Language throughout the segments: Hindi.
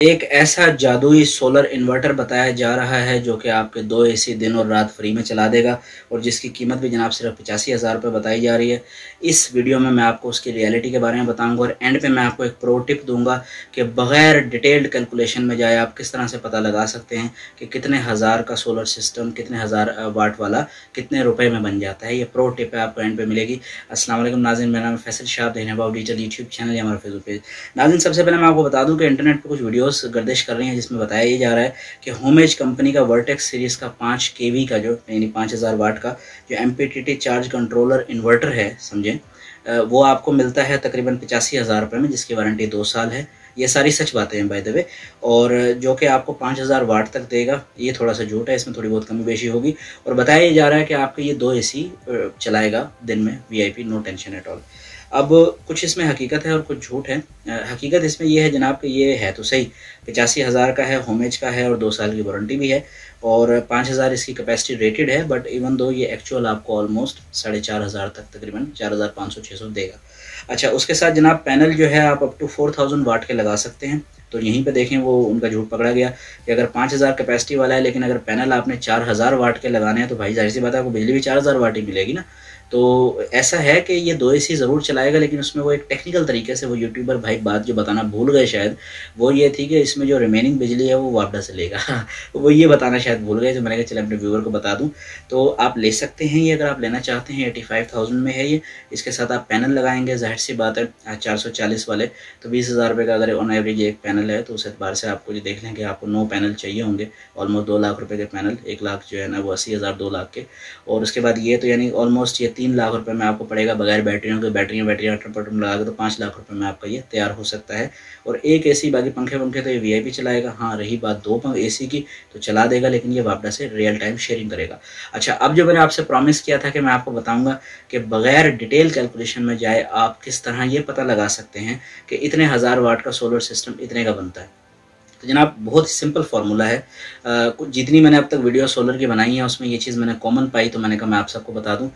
एक ऐसा जादुई सोलर इन्वर्टर बताया जा रहा है जो कि आपके दो एसी दिन और रात फ्री में चला देगा और जिसकी कीमत भी जनाब सिर्फ़ पचासी हज़ार रुपये बताई जा रही है। इस वीडियो में मैं आपको उसकी रियलिटी के बारे में बताऊँगा और एंड पे मैं आपको एक प्रो टिप दूँगा कि बग़ैर डिटेल्ड कैलकुलेशन में जाए आप किस तरह से पता लगा सकते हैं कि कितने हज़ार का सोलर सिस्टम, कितने हज़ार वाट वाला कितने रुपये में बन जाता है। ये प्रो टिप है, आपको एंड पर मिलेगी। असल नाजिन, मेरा नाम फैसल शाह देखने बाबू डिजिटल यूट्यूब चैनल या हमारा फेसबुक पेज नाजिन, सबसे पहले मैं आपको बता दूँ कि इंटरनेट पर कुछ वीडियो वीडियोस गर्दिश कर रही हैं, जिसमें बताया जा रहा है कि होमेज कंपनी का वर्टेक्स सीरीज़ का पाँच के का जो, यानी पाँच हज़ार वाट का, जो एमपीटीटी चार्ज कंट्रोलर इन्वर्टर है, समझें? वो आपको मिलता है तकरीबन पचासी हज़ार रुपये में, जिसकी वारंटी दो साल है। ये सारी सच बातें हैं बाय द वे और जो कि आपको पाँच हज़ार वाट तक देगा, ये थोड़ा सा झूठ है, इसमें थोड़ी बहुत कमी बेशी होगी। और बताया जा रहा है कि आपके ये दो एसी चलाएगा दिन में VIP no tension at all अब कुछ इसमें हकीकत है और कुछ झूठ है। हकीकत इसमें यह है जनाब कि ये है तो सही। पचासी हज़ार का है होमेज का है और दो साल की वारंटी भी है और पाँच हज़ार इसकी कैपेसिटी रेटेड है बट इवन दो ये एक्चुअल आपको ऑलमोस्ट साढ़े चार हज़ार तक तकरीबन, चार हज़ार पाँच सौ छः सौ देगा। अच्छा उसके साथ जनाब पैनल जो है आप up to four thousand watt के लगा सकते हैं। तो यहीं पे देखें वो उनका झूठ पकड़ा गया कि अगर पाँच हज़ार कैपेसिटी वाला है, लेकिन अगर पैनल आपने चार हज़ार वाट के लगाने हैं तो भाई ज़ाहिर सी बात है आपको बिजली भी चार हज़ार वाट ही मिलेगी ना। तो ऐसा है कि ये दो एसी ज़रूर चलाएगा, लेकिन उसमें वो एक टेक्निकल तरीके से वो यूट्यूबर भाई बात जो बताना भूल गए शायद, वो ये थी कि इसमें जो रिमेनिंग बिजली है वो वापडा से लेगा। वो ये बताना शायद भूल गए तो मैंने कहा चले अपने व्यूवर को बता दूँ। तो आप ले सकते हैं ये, अगर आप लेना चाहते हैं एटी फाइव थाउज़ेंड में है ये। इसके साथ आप पैनल लगाएँगे, ज़ाहिर सी बात है चार सौ चालीस वाले तो बीस हज़ार रुपये का अगर ऑन एवरेज एक पैनल है तो उस एतबार से आपको जो देख लें कि आपको नौ पैनल चाहिए होंगे। ऑलमोस्ट दो लाख रुपए के पैनल एक लाख जो है ना वो अस्सी हज़ार दो लाख के। और उसके बाद ये तो यानी ऑलमोस्ट ये तीन लाख रुपये में आपको पड़ेगा, बगैर बैटरियों के। बैटरियाँ बैटरियाँ टम लगा के तो पाँच लाख रुपये में आपका ये तैयार हो सकता है। और एक एसी बाकी पंखे पंखे तो ये वी चलाएगा। हाँ रही बात दो एसी की तो चला देगा, लेकिन ये वापडा से रियल टाइम शेयरिंग करेगा। अच्छा अब जो मैंने आपसे प्रॉमिस किया था कि मैं आपको बताऊँगा कि बगैर डिटेल कैलकुलेशन में जाए आप किस तरह ये पता लगा सकते हैं कि इतने हज़ार वाट का सोलर सिस्टम इतने का बनता है। तो जनाब, बहुत ही सिंपल फार्मूला है। जितनी मैंने अब तक वीडियो सोलर की बनाई है, उसमें ये चीज़ मैंने कॉमन पाई तो मैंने कहा मैं आप सबको बता दूँ।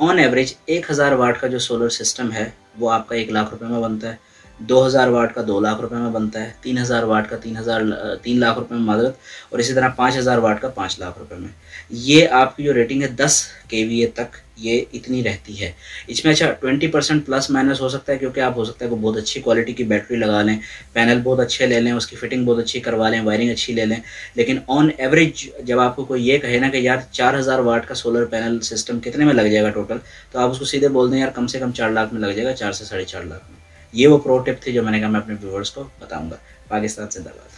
ऑन एवरेज एक हज़ार वाट का जो सोलर सिस्टम है, वो आपका एक लाख रुपए में बनता है। दो हज़ार वाट का दो लाख रुपए में बनता है, तीन हज़ार वाट का तीन हज़ार तीन लाख रुपए में माजरत और इसी तरह पाँच हज़ार वाट का पाँच लाख रुपए में। ये आपकी जो रेटिंग है, दस के वी ए तक ये इतनी रहती है। इसमें अच्छा ट्वेंटी परसेंट प्लस माइनस हो सकता है, क्योंकि आप हो सकता है कि बहुत अच्छी क्वालिटी की बैटरी लगा लें पैनल बहुत अच्छे ले लें, उसकी फिटिंग बहुत अच्छी करवा लें वायरिंग अच्छी ले लें, लेकिन ऑन एवरेज जब आपको कोई ये कहे ना कि यार चार हज़ार वाट का सोलर पैनल सिस्टम कितने में लग जाएगा टोटल तो आप उसको सीधे बोल दें, यार कम से कम चार लाख में लग जाएगा, चार से साढ़े चार लाख में। ये वो प्रो टिप थी जो मैंने कहा मैं अपने व्यूवर्स को बताऊँगा। पाकिस्तान से दरबार